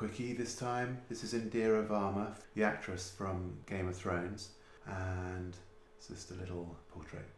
quickie this time. This is Indira Varma, the actress from Game of Thrones, and it's just a little portrait.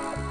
Bye.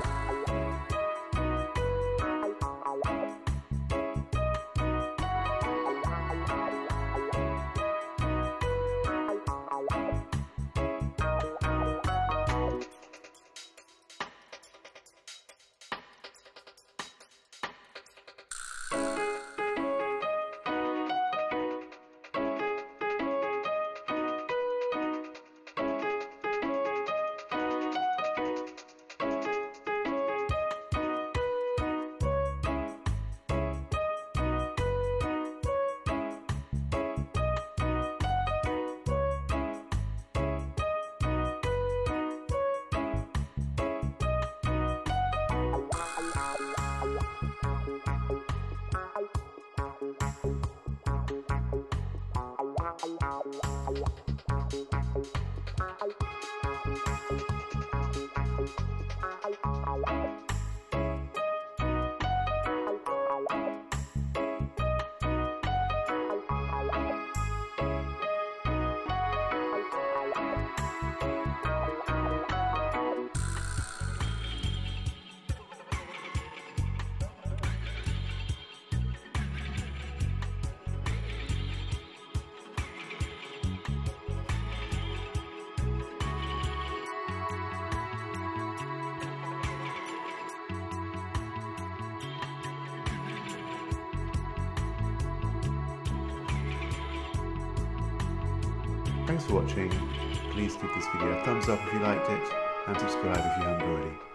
Thanks for watching. Please give this video a thumbs up if you liked it and subscribe if you haven't already.